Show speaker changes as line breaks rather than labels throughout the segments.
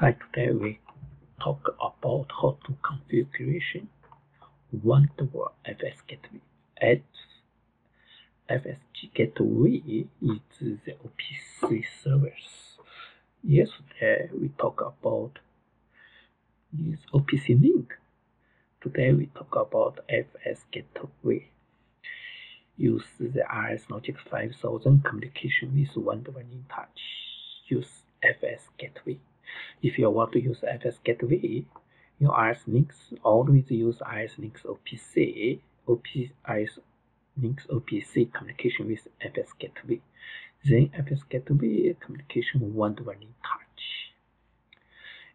Hi, today we talk about how to configuration Wonderware FS gateway. At FSG gateway is the OPC service. Yesterday we talk about is OPC link. Today we talk about FS gateway. Use the RSLogix 5000 communication with one-to-one in touch. Use FS gateway. If you want to use FS gateway, your RSLinx always use RSLinx OPC, OPS Linux OPC communication with FS gateway. Then FS gateway communication Wonderware InTouch.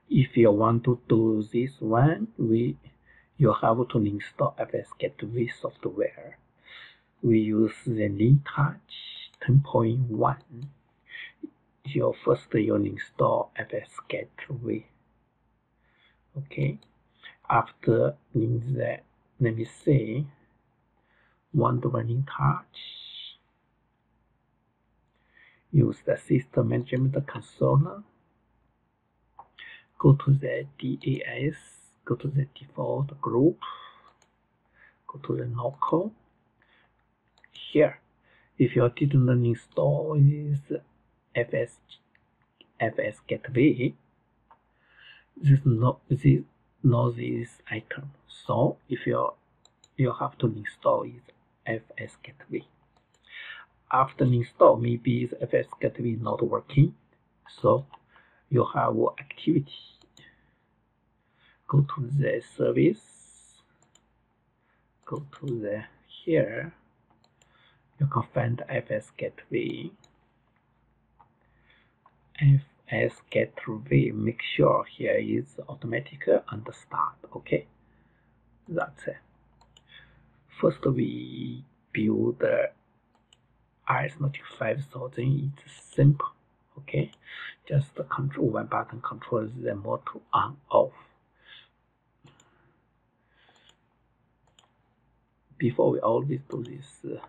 If you want to do this one, we you have to install FS gateway software. We use the InTouch 10.1 your first you install FS Gateway. Okay, after in that, let me say, one running touch. Use the system management console Go to the DAS, go to the default group, go to the local. Here, if you didn't install this FS FS gateway. This not this not this item. So if you you have to install is FS gateway. After install maybe the FS gateway not working so you have activity. Go to the service. Go to the here. You can find FS gateway FS gateway make sure here is automatic and start okay? That's it. First we build the RSLogix 5000 it's simple okay? Just the control one button control the motor on off. Before we always do this uh,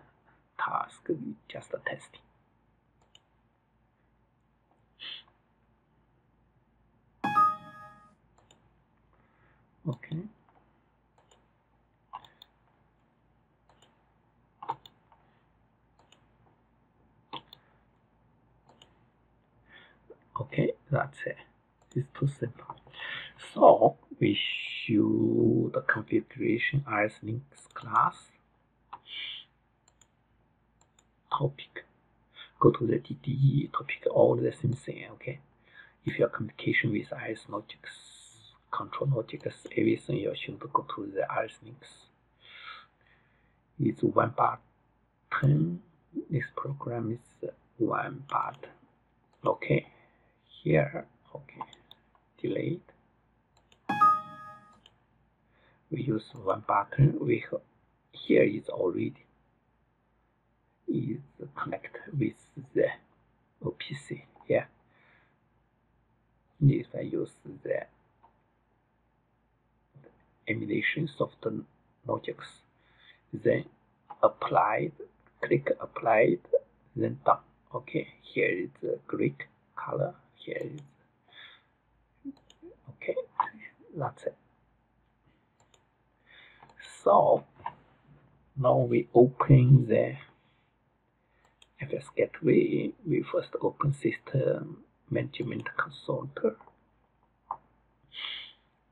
task we just testing okay. Okay that's it. It's too simple. So we show the configuration as links class. Topic. Go to the DDE topic all the same thing okay? If your communication with RSLogix ControlLogix, everything you should go to the RS Linux. It's one button. This program is one button. Okay, here, okay, delete. We use one button. We here is already is connect with the OPC. Yeah. If I use the emulations of the logics. Then applied, click applied, then done. Okay, here is the Greek color. Here is okay. That's it. So now we open the FS Gateway. We first open System Management Console.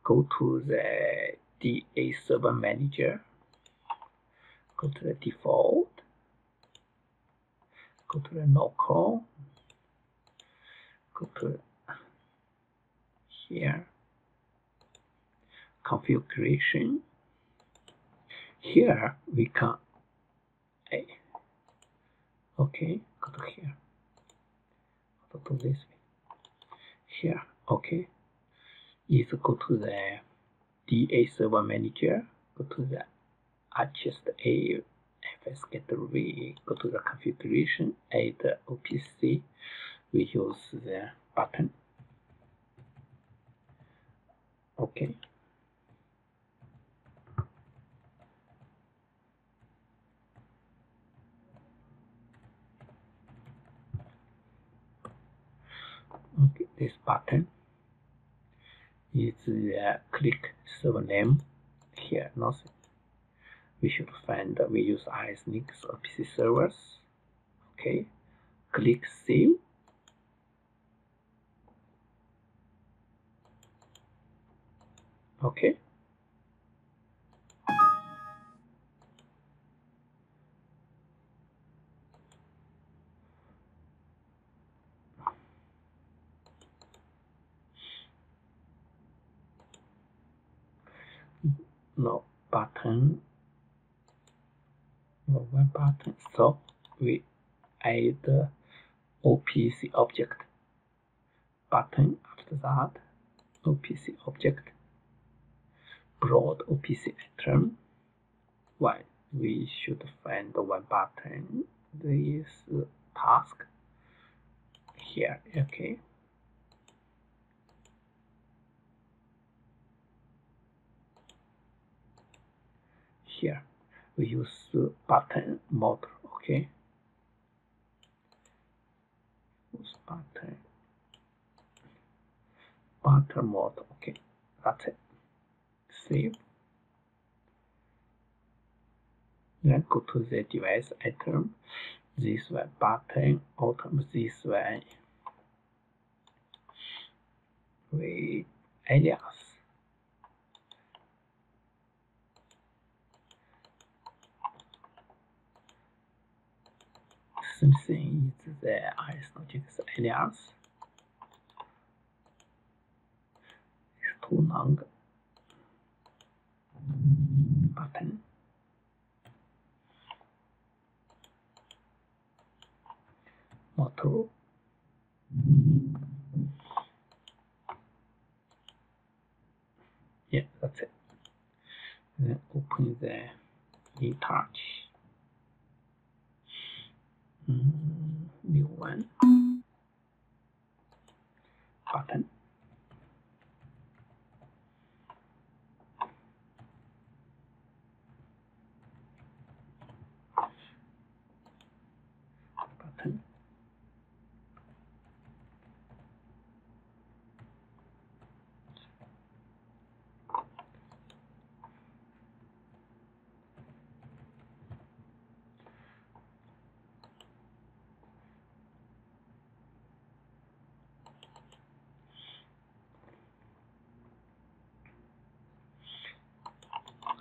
Go to the DA Server Manager. Go to the default. Go to the local. Go to here. Configuration. Here we can. A okay, go to here. Go to this way. Here, okay. Is go to the DA Server Manager, go to the adjust A FS gateway, go to the configuration, add OPC, we use the button. Okay. Okay, this button is the click server name here nothing we should find that we use RSLinx PC servers. Okay. Click save. Okay no button. No one button. So we add the OPC object. Button after that OPC object. Broad OPC item why? We should find the one button. This task. Here okay here we use button mode okay? Use button? Button mode okay. That's it. Save. Then go to the device item. This one button item this way with alias something is the arithmetic alias. Is too long button. Motor yeah that's it. Then open the retouch mm, Mm-hmm. new one. Button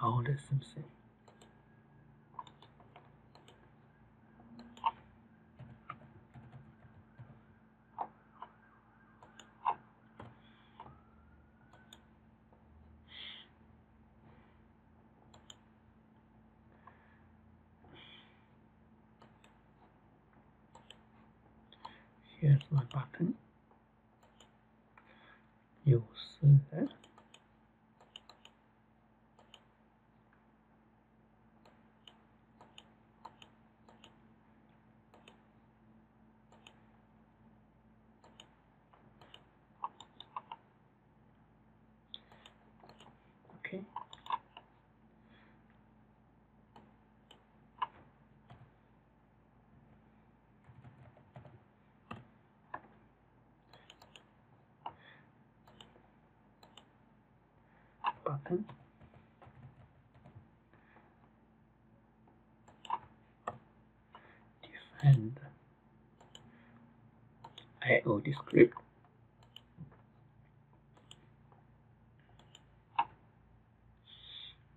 the something here's my button. Use that okay button defend. IO script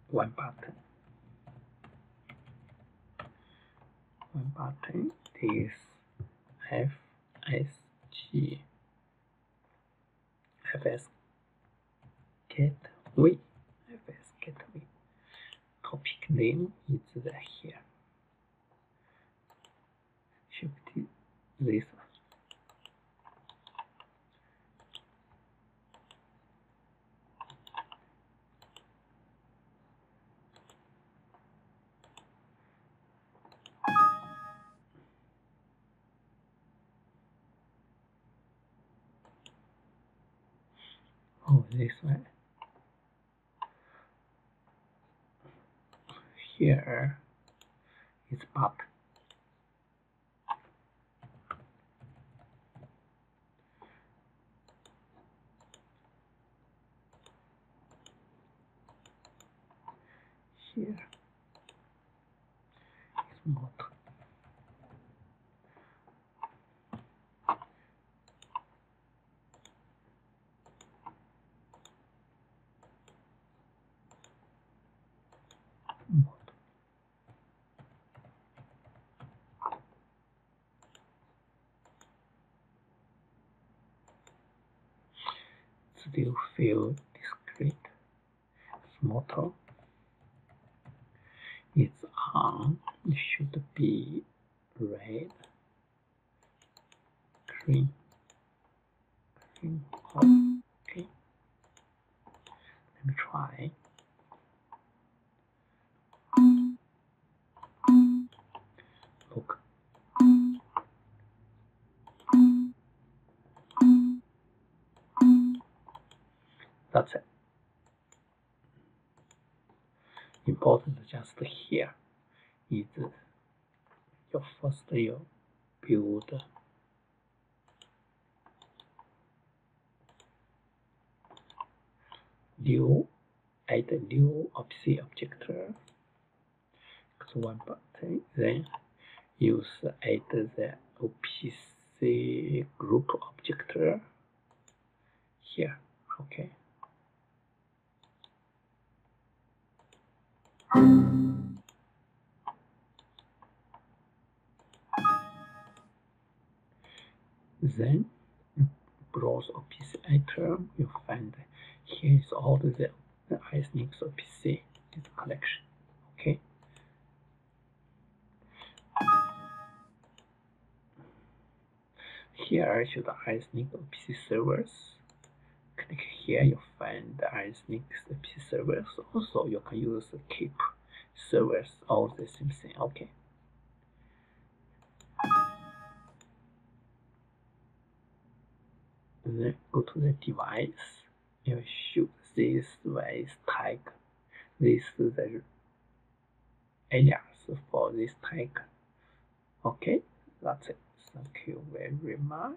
one button one button is FSG FS gateway get gateway topic name is the here be this one Oh, this way. here is pop. Here is mod. Still feel discrete motor its on should be red. Green green okay. Let me try that's it. Important just here is your first you build new add a new OPC object one button then use add the OPC group object here okay Then browse OPC item, you find here is all the, the RSLinx OPC is collection. Okay. Here should the RSLinx OPC servers. Click here, you find the RSLinx servers. Also, you can use keep servers, all the same thing. Okay. Then go to the device. You shoot this device tag. This is the alias for this tag. Okay, that's it. Thank you very much.